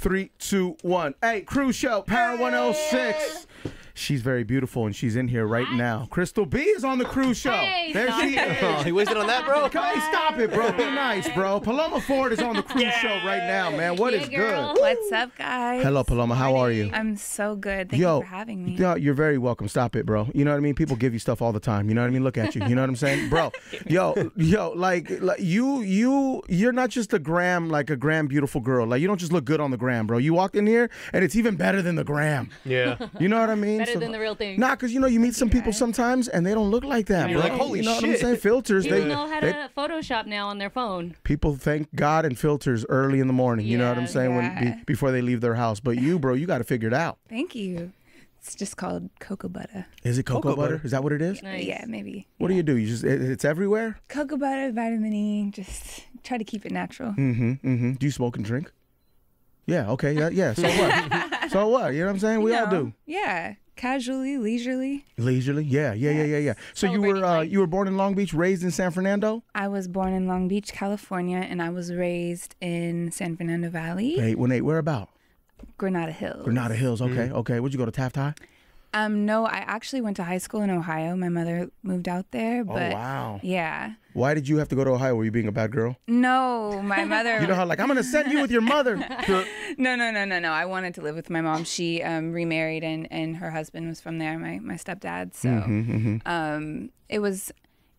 Three, two, one. Hey, Cruz Show, Power 106. She's very beautiful and she's in here right now. Krystal Bee is on the cruz show. Hey, there she is. Oh, he wasted on that, bro. Come, Hey, stop it, bro. Be nice, bro. Paloma Ford is on the cruz show right now, man. What Yeah, is girl. good? What's up, guys? Hello, Paloma. How are you? I'm so good. Thank Yo, you for having me. yo, you're very welcome. Stop it, bro. You know what I mean? People give you stuff all the time. You know what I mean? Look at you. You know what I'm saying, bro? Yo, yo, like, like you, you, you're not just a gram, like a gram beautiful girl. Like you don't just look good on the gram, bro. You walked in here and it's even better than the gram. Yeah. You know what I mean? Better than the real thing. Nah, cause you know you meet some people sometimes and they don't look like that, You're bro. like, holy you know what I'm shit. saying? Filters. People They, know how they- to Photoshop now on their phone. people thank God and filters early in the morning. You know what I'm Yeah. saying? When be, before they leave their house. But you, bro, you got to figure it out. Thank you. It's just called cocoa butter. Is it cocoa, Cocoa butter? butter? Is that what it is? Nice. Yeah, maybe. What do you do? You just it, it's everywhere. Cocoa butter, vitamin E. Just try to keep it natural. Mm-hmm. Mm-hmm. Do you smoke and drink? Yeah. Okay. Yeah. Yeah. So what? so what? You know what I'm saying? We You all know, do. Yeah, casually, leisurely. Leisurely. Yeah. Yeah. Yeah. Yeah. Yeah. So you were uh, you were born in Long Beach, raised in San Fernando. I was born in Long Beach, California, and I was raised in San Fernando Valley, Eight one eight. Where about? Granada Hills. Granada Hills. Okay. Okay. Would you go to Taft High? Um, no, I actually went to high school in Ohio. My mother moved out there, but oh wow. yeah. Why did you have to go to Ohio? Were you being a bad girl? No, my mother. You know how like I'm gonna send you with your mother. No, no, no, no, no. I wanted to live with my mom. She um, remarried, and and her husband was from there. My my stepdad. So Mm-hmm, um, it was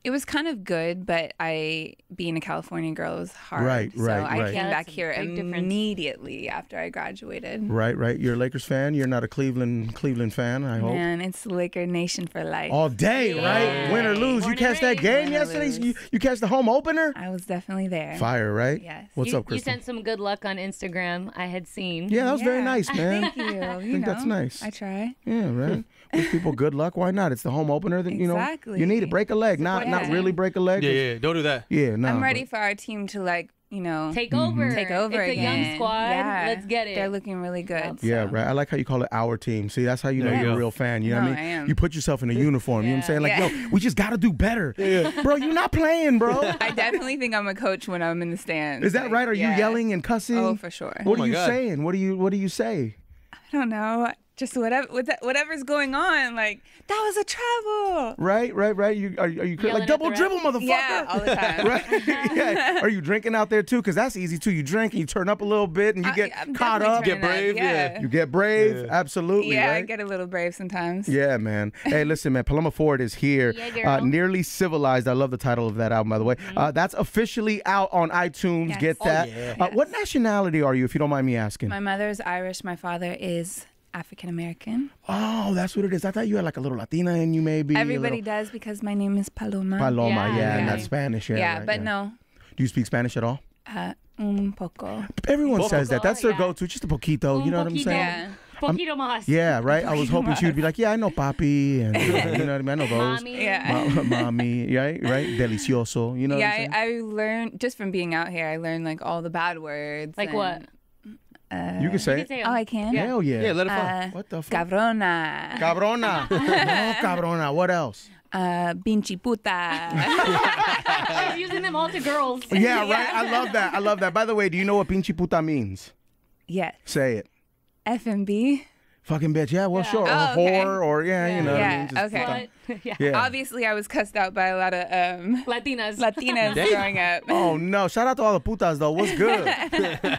it was kind of good, but I being a California girl it was hard. Right, so right, I right. came Yeah, back here big difference. immediately after I graduated. right. Right. You're a Lakers fan. You're not a Cleveland Cleveland fan. I hope. Man, it's Laker Nation for life. All day, right? Win or lose. Born you catch that game Win yesterday? You, you catch the home opener? I was definitely there. Fire, right? Yes. What's you, up, you sent some good luck on Instagram. I had seen. Yeah, that was very nice, man. Thank you. You think know, that's nice. I try. Yeah, right. Wish people good luck. Why not? It's the home opener. That you know, you need to break a leg, not not really break a leg. Yeah, yeah. Don't do that. yeah. No, I'm ready but- for our team to like, you know, Take mm-hmm. over. take over It's again. a young squad. Yeah. Let's get it. They're looking really good. Yeah, so. right. I like how you call it our team. See, that's how you know There you you're a real fan. You know what I mean? I am. You put yourself in a uniform. You know what I'm saying? Like, Yeah. yo, we just got to do better. Bro, you're not playing, bro. I definitely think I'm a coach when I'm in the stands. Is that Like, right? Are you yelling and cussing? Oh, for sure. What Oh are you God. saying? What do you What do you say? I don't know. Just whatever, whatever's going on. Like that was a travel. Right, right, right. You are, are you Yelling like double the ref? dribble, motherfucker? Yeah, all the time. right? yeah. Are you drinking out there too? Because that's easy too. You drink and you turn up a little bit and you I- get I'm caught up. turning Get brave, yeah. You get brave. Yeah. Absolutely. Yeah, I get a little brave sometimes. Yeah, man. Hey, listen, man. Paloma Ford is here. Yeah, uh, girl. Nearly Civilized. I love the title of that album, by the way. Uh, that's officially out on iTunes. Yes. Get Oh, that. yeah. Uh, what nationality are you, if you don't mind me asking? My mother's Irish. My father is African American. oh, that's what it is. I thought you had like a little Latina in you, maybe. Everybody little does because my name is Paloma. Paloma, yeah, Yeah, and yeah. that's Spanish. Yeah, Yeah, right, but yeah. no. Do you speak Spanish at all? Uh, un poco. Everyone Poco. says that. That's their Yeah. go-to. Just a poquito. You know what I'm saying? Yeah. Poquito más. Yeah, right. I was hoping she would be like, "Yeah, I know papi," and you know what I mean. I know those. Mommy. Yeah. Ma- mommy, right, right, delicioso. You know. yeah, what I'm? I, I learned just from being out here. I learned like all the bad words. Like and, what? Uh, you can say You it. can say Oh, 'em. I can. Hell yeah. Yeah, let it fly. Uh, what the fuck? cabrona. Cabrona. no, cabrona. What else? uh, pinche puta. She's using them all to girls. Yeah, right. I love that. I love that. By the way, do you know what pinche puta means? yes. Say it. FMB. Fucking bitch. Yeah, well, Yeah. sure. Or Oh, okay. whore, or yeah, you know. what I Yeah, mean? Just okay. But, yeah. Yeah. Obviously, I was cussed out by a lot of um, Latinas. Latinas Damn. growing up. Oh no! Shout out to all the putas though. What's good?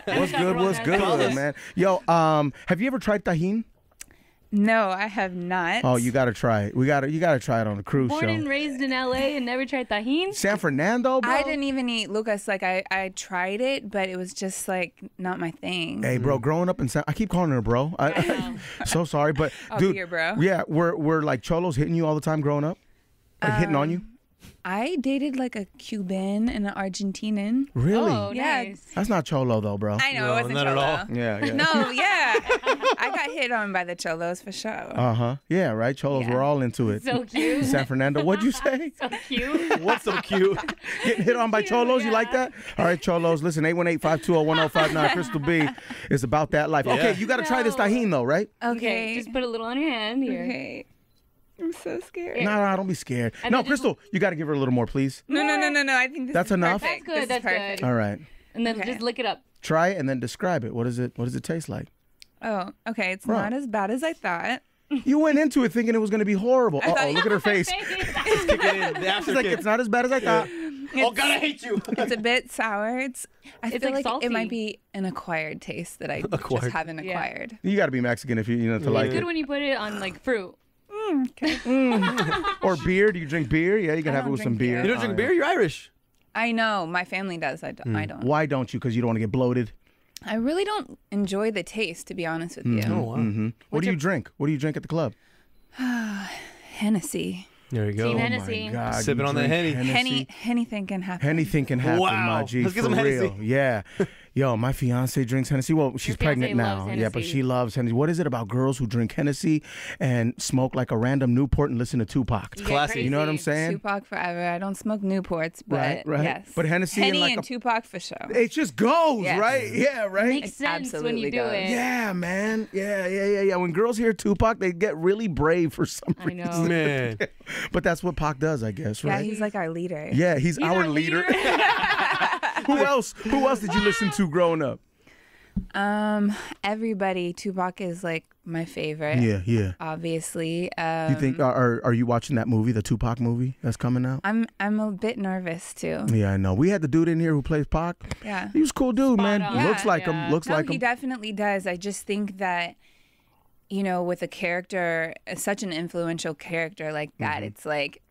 what's good? What's good, man? Yo, um, have you ever tried tajin? No, I have not. Oh, you gotta try it. We gotta, you gotta try it on a cruz Born show. and raised in LA and never tried tajin. San Fernando, bro. I didn't even eat Lucas. Like I, I tried it, but it was just like not my thing. Hey, bro, mm. growing up in San, I keep calling her bro. I, know. so sorry, but I'll be dude, your bro. yeah, we're we're like cholos hitting you all the time growing up, like hitting on you. I dated like a Cuban and an Argentinian. Really? Oh, Yeah. nice. That's not cholo though, bro. I know No, it wasn't not at all. yeah, yeah. No, yeah, I got hit on by the cholos for sure. Uh huh. Yeah, right. Cholos, Yeah. we're all into it. So cute. San Fernando. What'd you say? So cute. What's so cute? Getting hit on by cholos. You like that? All right, cholos. Listen, 818-520-1059. Krystal Bee is about that life. Okay, you got to try this No. tajin though, right? Okay, Okay. just put a little on your hand here. okay. I'm so scared. No, no, don't be scared. And No, then just- Krystal, you got to give her a little more, please. No, no, no, no, no. I think this That's is enough? Perfect. That's good, This that's perfect. good. All right. And then Okay. just lick it up. Try it and then describe it. What is it? What does it taste like? Oh, okay. It's Bro. not as bad as I thought. You went into it thinking it was going to be horrible. Uh oh, look at her face. Kick it in. The She's after like, it's not as bad as I thought. Oh God, I hate you. It's a bit sour. It's. I It's, feel like, like, it might be an acquired taste that I Acquired. just haven't Yeah. acquired. You got to be Mexican if you you know to like It's Good it. when you put it on like fruit. Mm. Or beer. Do you drink beer? Yeah, you can I have it with some beer. beer. You don't drink oh, beer? You're Irish. I know my family does. I, mm. don't. Why don't you? Because you don't want to get bloated. I really don't enjoy the taste, to be honest with you. Mm-hmm. Oh wow. hmm What do you drink? What do you drink at the club? Hennessy. There you go. Team Oh Hennessy. my God, Sipping on that drink Henny. Henny, anything can happen. Anything can happen, Wow. my G. Let's get for some Hennessy. Yeah. Yo, my fiance drinks Hennessy. Well, she's pregnant loves now. Yeah, but she loves Hennessy. What is it about girls who drink Hennessy and smoke like a random Newport and listen to Tupac? You get classy. You know what I'm saying? Tupac forever. I don't smoke Newports, but Right, right. yes. But Hennessy and like and a- Tupac for sure. It just goes, Yes. right? Yeah, right? Makes It sense when you absolutely do does. it. yeah, man. Yeah, yeah, yeah, yeah. When girls hear Tupac, they get really brave for some I reason. I know. Man. But that's what Pac does, I guess, right? Yeah, he's like our leader. Yeah, he's, He's our, leader. who else? Who else did you listen to growing up? Um, everybody. Tupac is like my favorite. Yeah, yeah. Obviously. Um, you think are, are are you watching that movie, the Tupac movie that's coming out? I'm I'm a bit nervous too. Yeah, I know. We had the dude in here who plays Pac. Yeah. He was a cool dude, Spot man. on. Looks Yeah. like Yeah. him. Looks No, like he him. definitely does. I just think that, you know, with a character, such an influential character like that, Mm-hmm. it's like,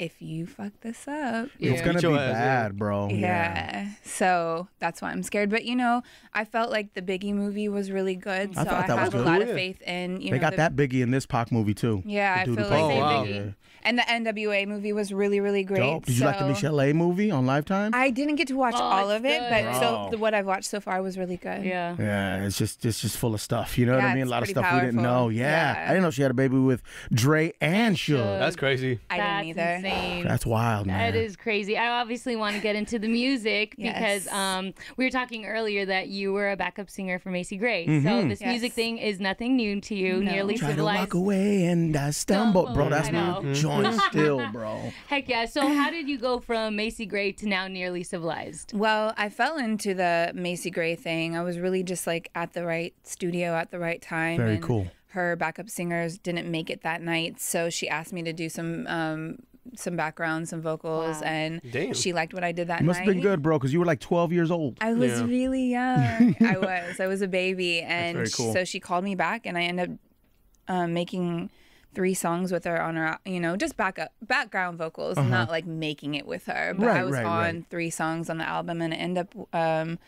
if you fuck this up, It's Yeah. gonna be your ass, yeah. bad, bro. yeah. So that's why I'm scared. But you know, I felt like the Biggie movie was really good. So I thought that have was a good. lot of faith in you They know got the, that Biggie in this Pac movie too. Yeah, I feel plays like Oh, wow. Biggie, and the NWA movie was really really great. Dope. Did you like the So- Michel'le movie on Lifetime? I didn't get to watch Oh, all of it, good. but Bro. so the, what I've watched so far was really good. Yeah. yeah, it's just it's just full of stuff. You know what I mean? A lot of pretty stuff we didn't know. Yeah. Yeah. I didn't know she had a baby with Dre and Suge. Suge. That's crazy. I didn't either. insane. That's wild, man. That is crazy. I obviously want to get into the music because um, we were talking earlier that you were a backup singer for Macy Gray. Mm-hmm. So this Yes. music thing is nothing new to you. No. Nearly Try to walk away and I stumble, bro. That's my joint still, bro. Heck yeah. So how did you go from Macy Gray to now nearly civilized? Well, I fell into the Macy Gray thing. I was really just like at the right studio at the right time. Very and cool. Her backup singers didn't make it that night, so she asked me to do some um, some background, some vocals, Wow. and Damn. she liked what I did that It must night. have been good, bro, because you were like 12 years old. I was Yeah. really young. I was. I was a baby, and very cool. so she called me back, and I ended up um, making three songs with her on her, you know, just back up, background vocals, not like making it with her. But Uh-huh. Right, I was right, on right. three songs on the album, and I ended up um,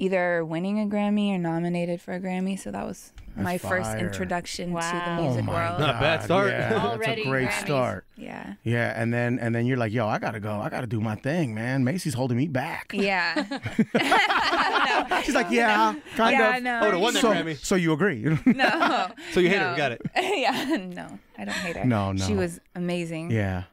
either winning a Grammy or nominated for a Grammy. So that was my first fire. introduction to the music oh my world. Not a bad start. Yeah, that's Already a great Grammys. start. Yeah. Yeah, and then and then you're like, yo, I gotta go. I gotta do my thing, man. Macy's holding me back. Yeah. She's like, yeah, kind yeah, of. no. I would've won that So, Grammy. so you agree? No. So you hate no. her. Got it. yeah. No, I don't hate her. No, no. She was amazing. yeah.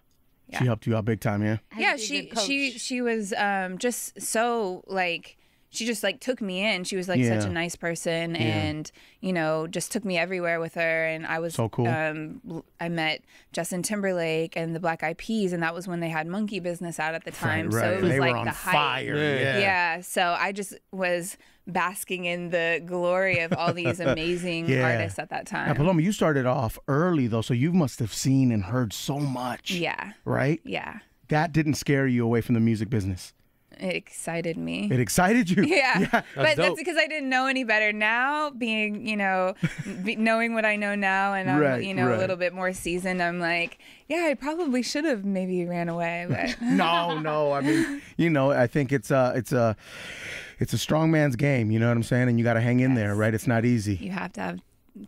Yeah. She helped you out big time, yeah. Yeah she she she was um just so like she just like took me in she was like such a nice person and you know just took me everywhere with her and i was So cool. um l- i met justin timberlake and the black eyed peas and that was when they had monkey business out at the time right, so it was they like were on the height fire. Yeah. Yeah. yeah. so i just was basking in the glory of all these amazing Yeah. artists at that Now, time Paloma, you started off early though, so you must have seen and heard so much. yeah Right? yeah That didn't scare you away from the music business. It excited me It excited you. Yeah, but that's dope. because I didn't know any better. Now, being you know, be, knowing what I know now, and I'm Right, you know right. a little bit more seasoned, I'm like, yeah, I probably should have maybe ran away, but no, no. I mean, you know, I think it's a, it's a, it's a strong man's game. You know what I'm saying? And you got to hang in there, right? It's not easy. you have to have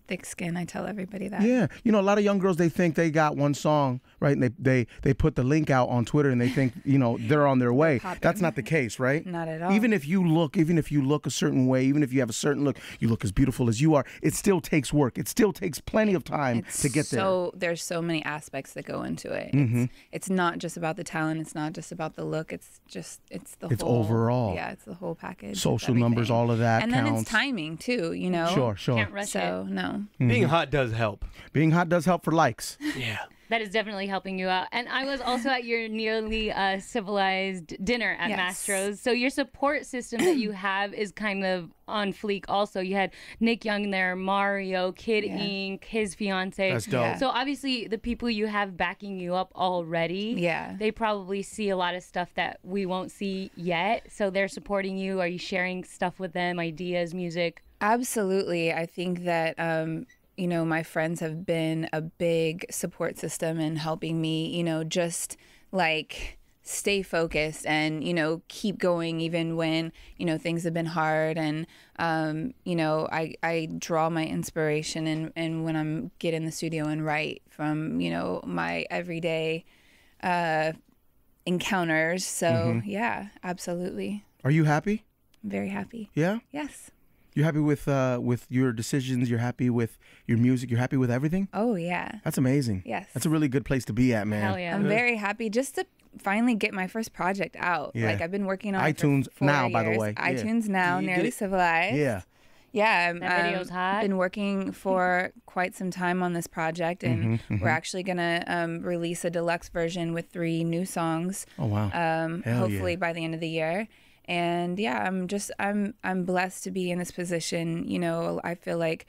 thick skin. I tell everybody that. Yeah, you know, a lot of young girls they think they got one song, right? And they they they put the link out on Twitter and they think you know they're on their way. popping. That's not the case, right? Not at all. Even if you look, even if you look a certain way, even if you have a certain look, you look as beautiful as you are. It still takes work. It still takes plenty of time It's to get there. Mm-hmm. so there's so many aspects that go into it. It's, it's not just about the talent. It's not just about the look. It's just it's the It's whole overall. Yeah, it's the whole package. Social numbers, all of that and then it's timing too. You know. Sure, sure. Can't rush So it. No. Mm-hmm. Being hot does help. Being hot does help for likes. Yeah. That is definitely helping you out. And I was also at your nearly uh, civilized dinner at Yes. Mastro's. So your support system that you have is kind of on fleek. Also, you had Nick Young there, Mario, Kid Yeah. Ink, his fiance. That's dope. Yeah. So obviously, the people you have backing you up already, Yeah. they probably see a lot of stuff that we won't see yet. So they're supporting you. Are you sharing stuff with them, ideas, music? Absolutely. I think that, um, you know, my friends have been a big support system in helping me, you know, just like stay focused and, you know, keep going even when, you know, things have been hard. And, um, you know, I, I draw my inspiration and, and when I'm get in the studio and write from, you know, my everyday uh, encounters. So, yeah, absolutely. Are you happy? I'm very happy. Yeah. Yes. You happy with uh with your decisions? You're happy with your music? You're happy with everything? Oh, yeah. That's amazing. Yes. That's a really good place to be at, man. Hell yeah. I'm very happy just to finally get my first project out. Yeah. Like I've been working on it for iTunes four now, by the years. way. Yeah. iTunes now, nearly civilized. Yeah. Yeah, I'm, That video's um, hot. Been working for quite some time on this project, and Mm-hmm, we're actually gonna um, release a deluxe version with three new songs. Oh wow. Um, Hell hopefully yeah. by the end of the year. And yeah, I'm just I'm I'm blessed to be in this position. You know, I feel like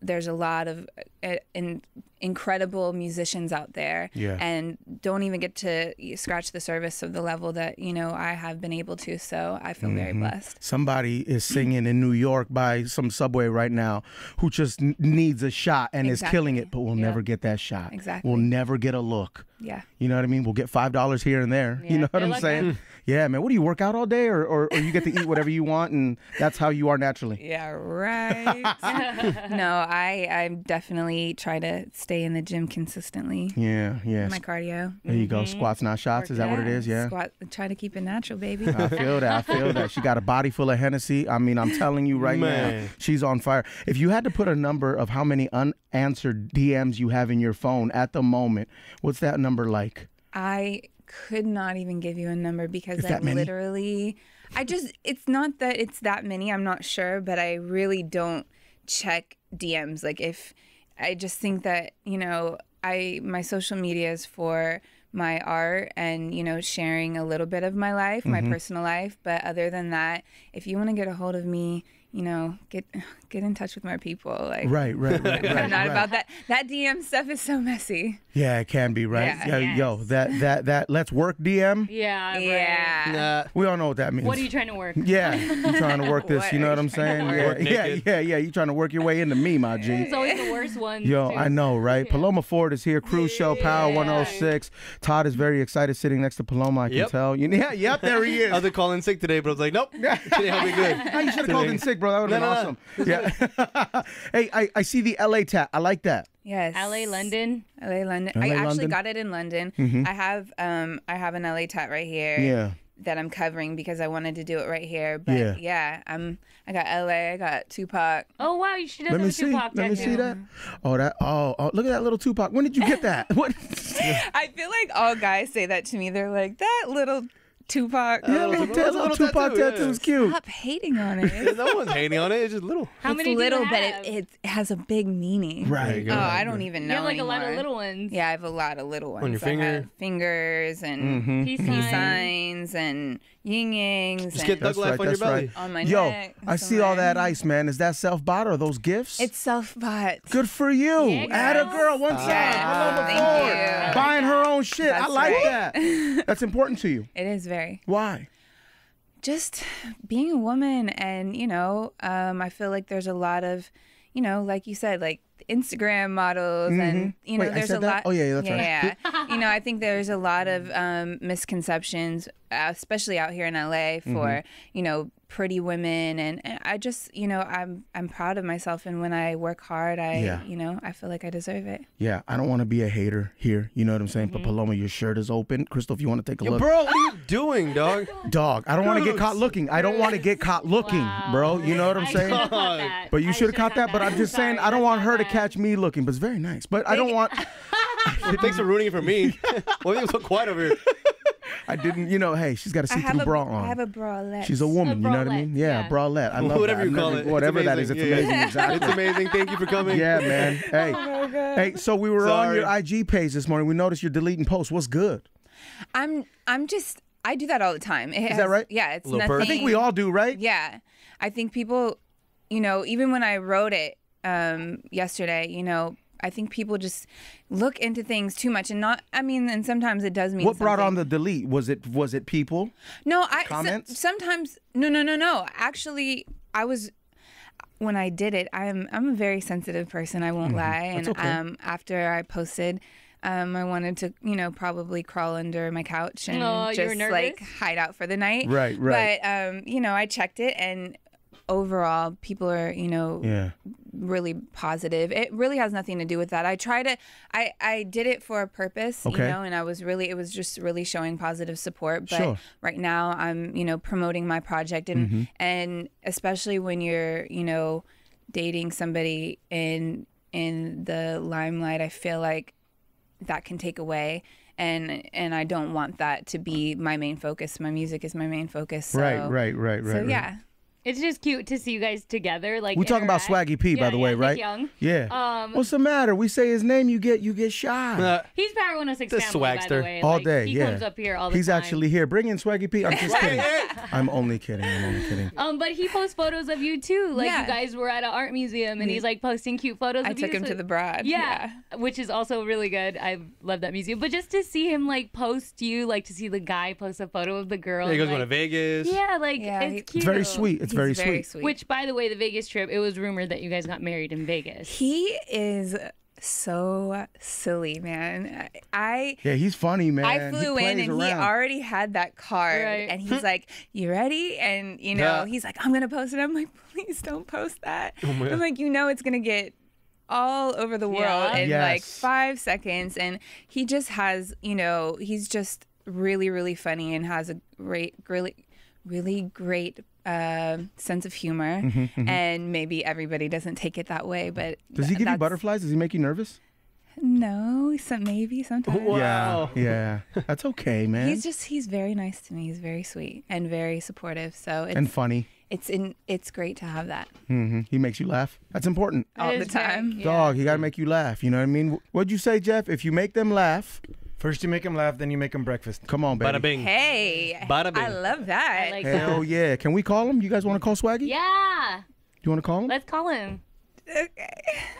there's a lot of uh, in, incredible musicians out there Yeah. and don't even get to scratch the surface of the level that you know I have been able to so I feel very Mm-hmm. blessed Somebody is singing in New York by some subway right now who just needs a shot and is killing it, but will never get that shot. Exactly. We'll never get a look. yeah You know what I mean? We'll get five dollars here and there. you know what good I'm luck, saying? man. Yeah, man. What do you work out all day, or, or or you get to eat whatever you want, and that's how you are naturally? yeah right no I I definitely try to stay in the gym consistently Yeah, yeah. my cardio There you go. Mm-hmm. Squats, not shots. Is that what it is? Yeah. squat try to keep it natural baby I feel that. I feel that. She got a body full of Hennessy. I mean, I'm telling you right now, she's on fire. If you had to put a number of how many unanswered DMs you have in your phone at the moment, what's that number like? I could not even give you a number because Is I literally I just it's not that it's that many, I'm not sure, but I really don't check DMs. Like if I just think that, you know, I my social media is for my art and, you know, sharing a little bit of my life, Mm-hmm. my personal life, but other than that, if you want to get a hold of me, you know, get get in touch with my people. Like Right, right, right, right. I'm not right. about that. That DM stuff is so messy. Yeah, it can be right. Yeah. Yo, that that that let's work DM. Yeah. right. Yeah. Nah. We all know what that means. What are you trying to work? Yeah, you trying to work this. You know what I'm saying? Yeah, Work yeah, yeah, yeah. You trying to work your way into me, my G. It's always the worst ones. Yo, too. I know, right? Paloma Ford is here. Cruz Show Power 106. Todd is very excited sitting next to Paloma. I can Yep. tell. You, yeah, yep, there he is. I was gonna call in sick today, but I was like, nope. Today I'll be good. You should have called in sick, bro. That would have No, been no, awesome. Yeah. hey, I, I see the LA tat. I like that. Yes. LA, London. LA London. LA, I actually London? got it in London. I have um I have an LA tat right here. Yeah. That I'm covering because I wanted to do it right here. But Yeah. yeah, I'm I got LA, I got Tupac. Oh wow, you should have Let a me see. Tupac Let me see that. Oh, that. Oh, oh, look at that little Tupac. When did you get that? What? I feel like all guys say that to me. They're like, that little Tupac. Yeah, little- little, little- little little Tupac tattoo, tattoo yeah. is cute. Stop hating on it. no one's hating on it. It's just little. How it's many little, do you but have? it, it has a big meaning. Right. go. Oh, right, I don't right. even You know have like a lot of little ones. Yeah, I have a lot of little ones. On your I finger? have fingers and Mm-hmm. Peace peace signs and yin yangs. Just get That's Thug Life right. on your That's belly. right. on my Yo, neck. I see all that ice, man. Is that self bought or those gifts? It's self bought. Good for you. Yeah, Add a girl. girl one time. Yes, Paloma thank Ford. you. Buying her own shit. I like right. that. That's important to you. It is very. Why? just being a woman and you know um, i feel like there's a lot of you know like you said like instagram models and you know Mm-hmm. Wait, I there's said a that? lot Oh, yeah, yeah, that's right. yeah you know i think there's a lot of um, misconceptions especially out here in la Mm-hmm. for you know pretty women and, and i just you know i'm i'm proud of myself and when i work hard i Yeah. you know i feel like i deserve it Yeah, I don't want to be a hater here. You know what I'm saying? But Paloma, your shirt is open. Krystal, if you want to take a Yo, look. bro, what are you doing, dog? Dog, I don't want to get caught looking. I don't want to get caught looking, bro. You know what I'm saying? caught that. But you should have caught that. But I'm just saying, I don't want my her to catch me looking. But it's very nice. But I don't want. Thanks for ruining it for me. Why are you so quiet over here? I didn't. You know, hey, she's got a I have see-through a bra I have a bralette. She's a woman. you know what I mean? Yeah, yeah. bralette. I love Whatever that. you call it. Whatever that is, it's amazing. amazing. Yeah. Exactly. It's amazing. Thank you for coming. Yeah, man. Hey, Oh my God. hey. So we were on your IG page this morning. We noticed you're deleting posts. What's good? I'm I'm just I do that all the time. Is that right? Yeah, it's Little nothing. perk. I think we all do, right? Yeah, I think people, you know, even when I wrote it um, yesterday, you know, I think people just look into things too much and not. I mean, and sometimes it does mean. What brought on the delete? Was it was it people? No, I so- Comments? sometimes no, no, no, no. Actually, I was when I did it. I'm I'm a very sensitive person. I won't lie. And Mm-hmm. okay. um, after I posted. Um, I wanted to, you know, probably crawl under my couch and Aw, just like hide out for the night. Right, right. But um, you know, I checked it, and overall, people are, you know, Yeah. Really positive. It really has nothing to do with that. I try to I I did it for a purpose, Okay. you know, and I was really it was just really showing positive support, but Sure. right now I'm, you know, promoting my project and Mm-hmm. and especially when you're, you know, dating somebody in in the limelight, I feel like that can take away and and I don't want that to be my main focus. My music is my main focus. So, right, right, right, right. So right. yeah. It's just cute to see you guys together. Like We're talking about interact. Swaggy P, by Yeah, the way, yeah, Nick right? Young. Yeah. Um, What's the matter? We say his name, you get you get shy. Uh, He's Power 106 The family, by the swagster. way. All Like, day, he yeah. comes up here all the He's time. actually here. Bring in Swaggy P. I'm just kidding. I'm only kidding. I'm only kidding. Um, but he posts photos of you too. Like Yeah. you guys were at an art museum, and he's like posting cute photos. I of you. took him So- to the broad. Yeah, which is also really good. I love that museum. But just to see him like post you, like to see the guy post a photo of the girl. he goes like, going to Vegas. Yeah, like Yeah, he- it's cute. It's very sweet. It's He's very, very sweet. sweet. Which, by the way, the Vegas trip, it was rumored that you guys got married in Vegas. He is so silly, man. I Yeah, he's funny, man. I He flew in plays and he already had that card, Right. and he's like, "You ready?" And you know, Yeah. he's like, "I'm gonna post it." I'm like, "Please don't post that." Oh my I'm like, "You know, it's gonna get." all over the world Yeah. in like five seconds and he just has you know he's just really really funny and has a great really really great uh, sense of humor and maybe everybody doesn't take it that way but Mm-hmm, Does he give you butterflies? Does he make you nervous? no some maybe sometimes Wow. Yeah, yeah. That's okay, man. He's just he's very nice to me. He's very sweet and very supportive. So it's and funny. it's in it's great to have that hmm He makes you laugh. That's important. All the is very- time. yeah. Dog, he got to make you laugh. You know what I mean? What'd you say, Jeff? If you make them laugh, First you make them laugh, then you make them breakfast. come on, baby. Bada bing. Hey, Bada bing. I love that. I like Hell that. yeah. Can we call him? You guys want to call Swaggy? Yeah, Do You want to call him? let's call him. Okay.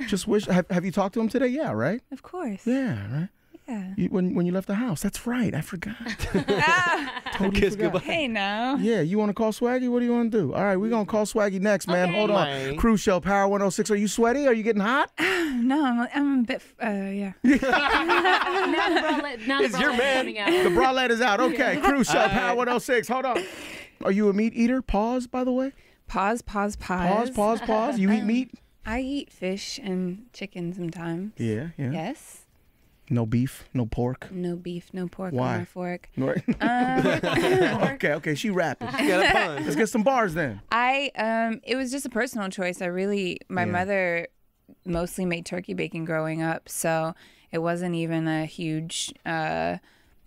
Just wish. Have, have you talked to him today? Yeah, right? of course. Yeah, right? Yeah. You, when, when you left the house. That's right. I forgot. Totally Kiss forgot. goodbye. hey now. Yeah, you want to call Swaggy? What do you want to do? All right, we're going to call Swaggy next, man. Okay. Hold on. Mine. Cruz Show Power 106. Are you sweaty? Are you getting hot? No, I'm, I'm a bit. Uh, yeah. now the bralette, now the It's your man. coming out. The bralette is out. Okay, Cruz Show Power 106. Hold on. Are you a meat eater? Pause, by the way. Pause. Pause. Pause, Pause. pause, pause. You eat meat? I eat fish and chicken sometimes. Yeah, yeah. Yes. No beef, no pork. No beef. No pork Why? on my fork. Right. Um, okay, okay. She rapping. You got a pun. Let's get some bars then. I um it was just a personal choice. I really my Yeah. mother mostly made turkey bacon growing up, so it wasn't even a huge uh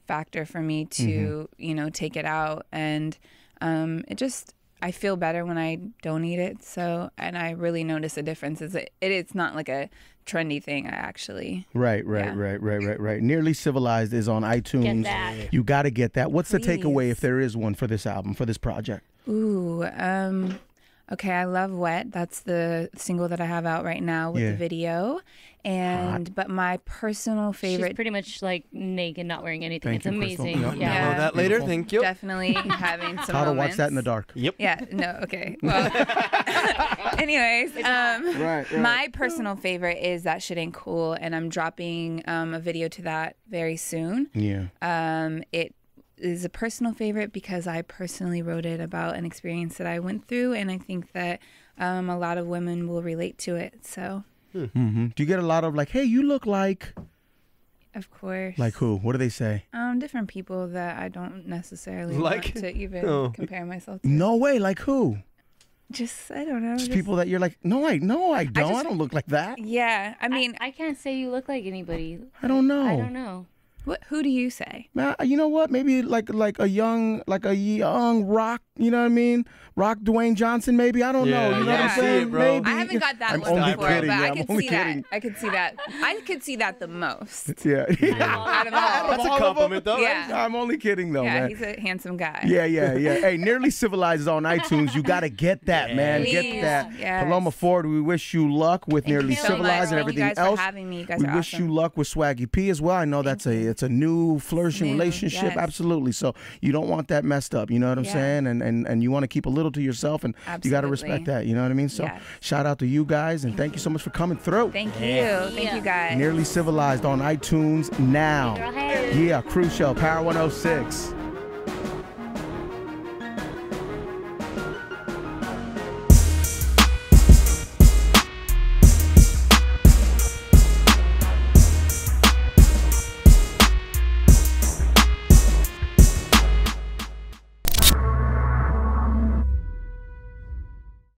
factor for me to, Mm-hmm. you know, take it out and um it just I feel better when I don't eat it. So, and I really notice a difference. It's it, it's not like a trendy thing. I actually Right, right, Yeah. right, right, right, right. Nearly Civilized is on iTunes. that. You got to get that. What's the takeaway if there is one for this album, for this project? Ooh, um, okay. I love "Wet." That's the single that I have out right now with Yeah. the video, and but my personal favorite She's favorite, pretty much like naked, not wearing anything. Thank it's you, amazing. Yep. Yeah. Know that later. Beautiful. Thank you. definitely having some. How to watch that in the dark. Yep. Yeah. No. Okay. Well. anyways, um, Right, my personal favorite is that shit ain't cool, and I'm dropping um, a video to that very soon. Yeah. Um, it is a personal favorite because I personally wrote it about an experience that I went through, and I think that um, a lot of women will relate to it. So, hmm Do you get a lot of like, hey, you look like of course, like who? What do they say? um, different people that I don't necessarily Like? want to even Oh. compare myself to. No way. Like who? Just I don't know. Just just- people that you're like, no, I no, I don't. I, just- don't look like that. Yeah, I mean, I, I can't say you look like anybody. I don't know. I don't know. What, who do you say? Man, you know what? Maybe like like a young like a young rock. You know what I mean? Rock Dwayne Johnson. Maybe I don't know. You know yeah. what I I'm see saying? it, bro. Maybe. I haven't got that I'm one only before, kidding. but yeah, I I'm could see kidding. that. I could see that. I could see that the most. Yeah. Out of all. That's a compliment, though. Yeah. I'm only kidding though, yeah, man. he's a handsome guy. Yeah, yeah, yeah. Hey, nearly civilized is on iTunes. You got to get that, man. Get that. Yes. Paloma Ford, we wish you luck with nearly you so civilized much. and Thank everything you guys else. for having me. You guys we are wish awesome. you luck with Swaggy P as well. I know that's a it's a new flourishing New, relationship, yes. absolutely. So you don't want that messed up. You know what I'm Yeah. saying? And and and you want to keep a little to yourself, and you got to respect that. You know what I mean? So Yes. shout out to you guys, and thank you so much for coming through. Thank you. Thank you guys. Nearly civilized on iTunes now. Yeah, Cruz Show, Power 106.